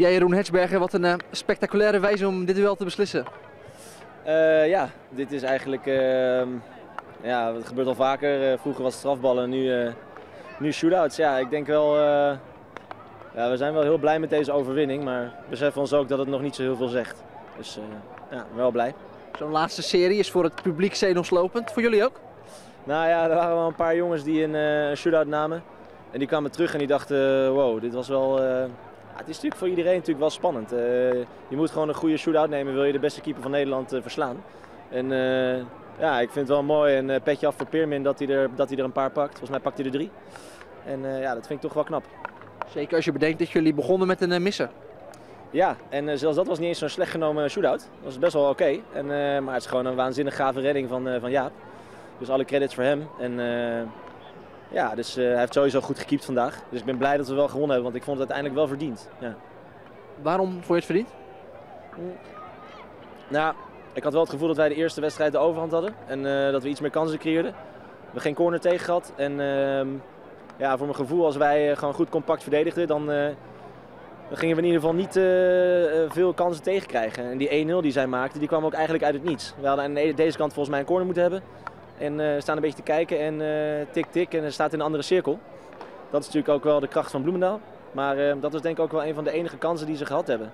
Ja, Jeroen Hetsberger, wat een uh, spectaculaire wijze om dit duel te beslissen. Uh, ja, dit is eigenlijk. Uh, ja, het gebeurt al vaker. vroeger was het strafballen, nu, nu shootouts. Ja, ik denk wel. ja, we zijn wel heel blij met deze overwinning, maar beseffen ons ook dat het nog niet zo heel veel zegt. Dus ja, wel blij. Zo'n laatste serie is voor het publiek zenuwslopend. Voor jullie ook? Nou ja, er waren wel een paar jongens die een shootout namen. En die kwamen terug en die dachten, wow, dit was wel... Het is natuurlijk voor iedereen natuurlijk wel spannend. Uh, je moet gewoon een goede shootout nemen, wil je de beste keeper van Nederland verslaan. En ja, ik vind het wel mooi. En petje af voor Peermin dat hij, er, dat hij er een paar pakt. Volgens mij pakt hij er drie. En ja, dat vind ik toch wel knap. Zeker als je bedenkt dat jullie begonnen met een missen. Ja, en zelfs dat was niet eens zo'n slecht genomen shootout. Dat was best wel oké. Okay. maar het is gewoon een waanzinnig gave redding van, van Jaap. Dus alle credits voor hem. En ja, dus uh, hij heeft sowieso goed gekiept vandaag. Dus ik ben blij dat we wel gewonnen hebben, want ik vond het uiteindelijk wel verdiend. Ja. Waarom vond je het verdiend? Nou, ik had wel het gevoel dat wij de eerste wedstrijd de overhand hadden. En uh, dat we iets meer kansen creëerden. We hebben geen corner tegen gehad. En ehm, ja, voor mijn gevoel, als wij gewoon goed compact verdedigden, dan, dan gingen we in ieder geval niet veel kansen tegenkrijgen. En die 1-0 die zij maakte, die kwam ook eigenlijk uit het niets. We hadden aan deze kant volgens mij een corner moeten hebben. En uh, staan een beetje te kijken en uh, tik tik en staat in een andere cirkel. Dat is natuurlijk ook wel de kracht van Bloemendaal. Maar uh, dat is denk ik ook wel een van de enige kansen die ze gehad hebben.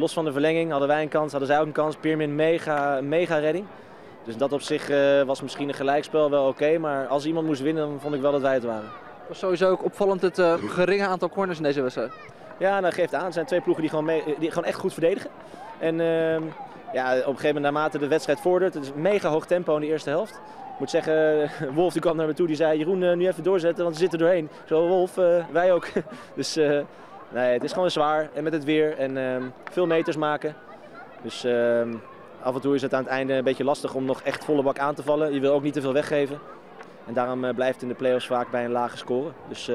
los van de verlenging hadden wij een kans, hadden zij ook een kans. Piermin mega, mega redding. Dus dat op zich was misschien een gelijkspel wel oké. maar als iemand moest winnen, dan vond ik wel dat wij het waren. Het was sowieso ook opvallend het geringe aantal corners in deze wedstrijd. Ja, dat geeft aan. Er zijn twee ploegen die gewoon, mee, die gewoon echt goed verdedigen. En ehm, ja, op een gegeven moment naarmate de wedstrijd vordert, het is mega hoog tempo in de eerste helft. Ik moet zeggen, Wolf die kwam naar me toe, die zei Jeroen uh, nu even doorzetten, want ze zitten doorheen. Zo Wolf, uh, wij ook. dus uh, nee, het is gewoon zwaar en met het weer en ehm, veel meters maken. Dus ehm, af en toe is het aan het einde een beetje lastig om nog echt volle bak aan te vallen. Je wil ook niet te veel weggeven. En daarom blijft in de play-offs vaak bij een lage score. Dus,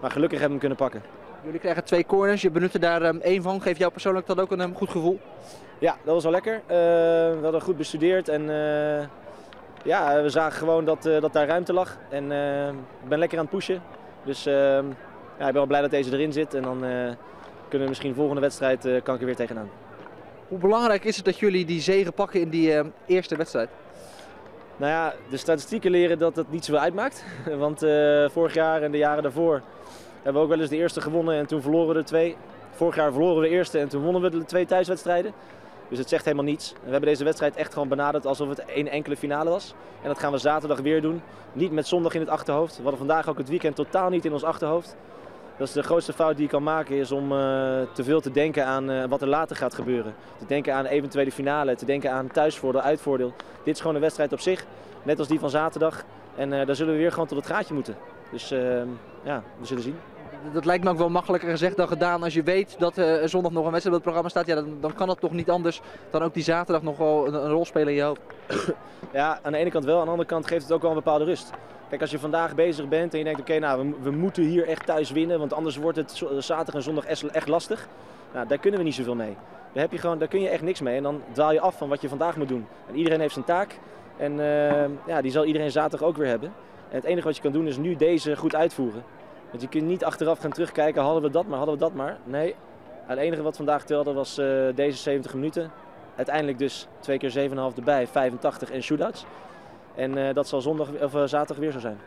maar gelukkig hebben we hem kunnen pakken. Jullie krijgen twee corners, je benutte daar um, één van. Geeft jou persoonlijk dat ook een goed gevoel? Ja, dat was wel lekker. Uh, we hadden goed bestudeerd en uh, ja, we zagen gewoon dat, uh, dat daar ruimte lag. En ik ben lekker aan het pushen. Dus ehm, ja, ik ben wel blij dat deze erin zit. En dan kunnen we misschien de volgende wedstrijd kan ik er weer tegenaan. Hoe belangrijk is het dat jullie die zegen pakken in die eerste wedstrijd? Nou ja, de statistieken leren dat het niet zoveel uitmaakt. Want vorig jaar en de jaren daarvoor hebben we ook wel eens de eerste gewonnen en toen verloren we de twee. Vorig jaar verloren we de eerste en toen wonnen we de twee thuiswedstrijden. Dus het zegt helemaal niets. We hebben deze wedstrijd echt gewoon benaderd alsof het één enkele finale was. En dat gaan we zaterdag weer doen. Niet met zondag in het achterhoofd. We hadden vandaag ook het weekend totaal niet in ons achterhoofd. Dat is de grootste fout die je kan maken, is om uh, te veel te denken aan uh, wat er later gaat gebeuren. Te denken aan eventuele finale, te denken aan thuisvoordeel, uitvoordeel. Dit is gewoon een wedstrijd op zich, net als die van zaterdag. En uh, daar zullen we weer gewoon tot het gaatje moeten. Dus ehm, ja, we zullen zien dat lijkt me ook wel makkelijker gezegd dan gedaan. Als je weet dat uh, zondag nog een wedstrijd op het programma staat, ja, dan, dan kan het toch niet anders dan ook die zaterdag nog wel een, een rol spelen in je hoofd. Ja, aan de ene kant wel. Aan de andere kant geeft het ook wel een bepaalde rust. Kijk, als je vandaag bezig bent en je denkt, oké, nou, we, we, moeten hier echt thuis winnen, want anders wordt het zaterdag en zondag echt lastig. Nou, daar kunnen we niet zoveel mee. Daar, heb je gewoon, daar kun je echt niks mee. En dan dwaal je af van wat je vandaag moet doen. En iedereen heeft zijn taak. En uh, ja, die zal iedereen zaterdag ook weer hebben. En het enige wat je kan doen is nu deze goed uitvoeren. Want je kunt niet achteraf gaan terugkijken, hadden we dat maar, hadden we dat maar. Nee, het enige wat vandaag telde was uh, deze 70 minuten. Uiteindelijk dus twee keer 7,5 erbij, 85 en shootouts. En uh, dat zal zondag of uh, zaterdag weer zo zijn.